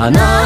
Она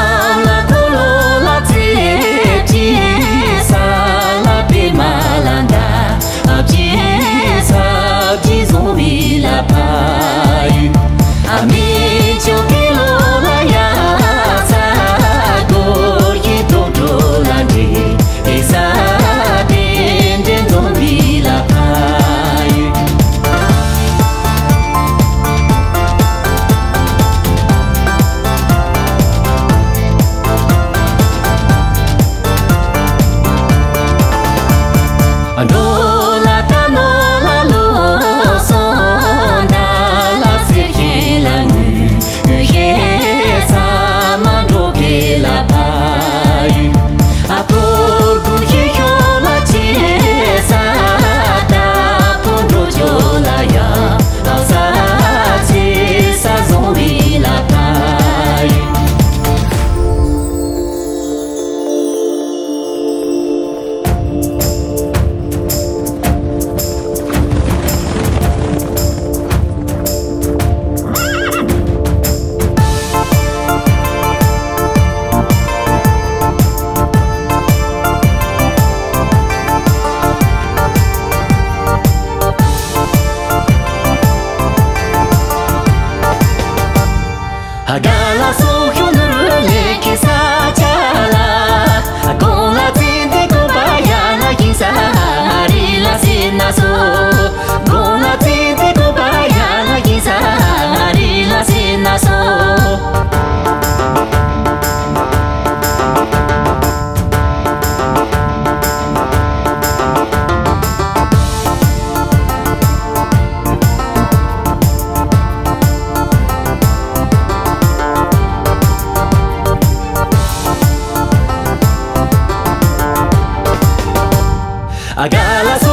Sin